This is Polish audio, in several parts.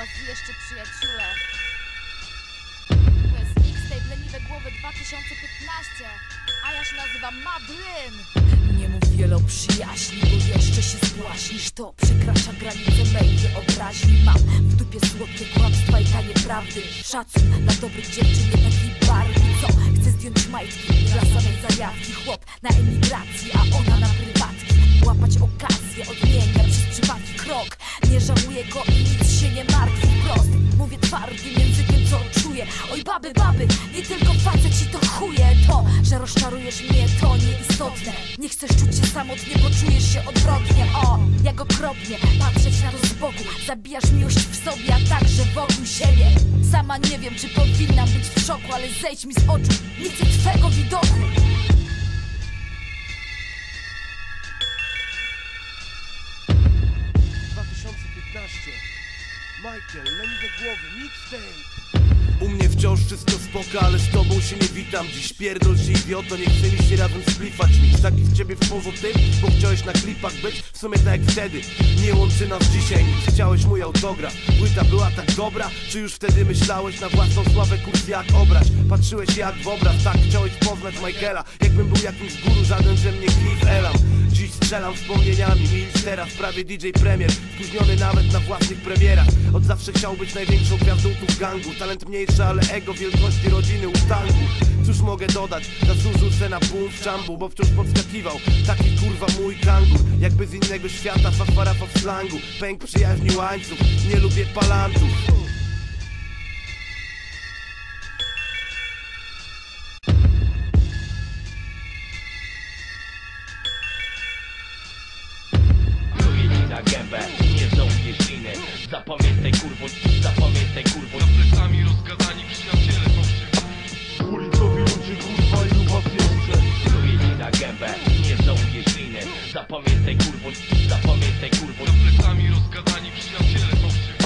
was przyjaciule. To jest mixtape Leniwe Głowy 2015, a ja się nazywam Madryn. Nie mów wiele o przyjaźni, bo jeszcze się zbłaźnisz To przekracza granice mej wyobraźni. Mam w dupie słodkie kłamstwa i tanie prawdy. Szacun dla dobrych dziewczyn, nie takiej barwy. Co? Chce zdjąć majtki dla samej zajawki. Chłop na emigracji, a ona na prywatki. Łapać okazję, odmienia przez przypadki krok. Nie żałuję go że rozczarujesz mnie, to nieistotne. Nie chcesz czuć się samotnie, bo czujesz się odwrotnie. O, jak okropnie, patrzeć na to z boku. Zabijasz miłość w sobie, a także wokół siebie. Sama nie wiem, czy powinnam być w szoku Ale zejdź mi z oczu, nie chcę twego widoku. Michael, leniwe głowy, mixtape U mnie wciąż wszystko spoko, ale z tobą się nie witam Dziś. Pierdol się idioto, nie chce mi się razem splifać. Nic taki z ciebie w porzu ty, bo chciałeś na klipach być. W sumie tak jak wtedy, nie łączy nas dzisiaj nic. Chciałeś mój autograf, płyta była tak dobra. Czy już wtedy myślałeś na własną sławę kurs jak obrać? Patrzyłeś jak w obraz, tak chciałeś poznać Michaela. Jakbym był jakimś guru, żaden ze mnie Cliff Elam strzelam wspomnieniami, milcz teraz prawie DJ Premier Spóźniony nawet na własnych premierach. Od zawsze chciał być największą gwiazdą tu w gangu. Talent mniejszy, ale ego wielkości rodziny u tangu. Cóż mogę dodać, zasłużył se na pół w czambu Bo wciąż podskakiwał, taki kurwa mój kangur Jakby z innego świata, fafarafa w slangu. Pęk przyjaźni łańcuch, nie lubię palantów na gębę Nie żałuję śliny Zapamiętaj kurwo, zapamiętaj kurwo. Za plecami rozgadani przyjaciele fałszywi Ulicowi ludzie kurwa i łapieńcze Pluje ci na gębę Nie żałuję śliny Zapamiętaj kurwo, zapamiętaj kurwo. Za plecami rozgadani przyjaciele fałszywi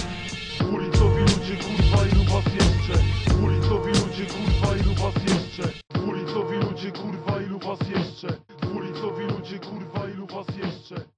Ulicowi ludzie kurwa i łapieńcze Ulicowi ludzie kurwa i łapieńcze Ulicowi ludzie kurwa ilu was jeszcze? Ulicowi ludzie kurwa ilu was jeszcze?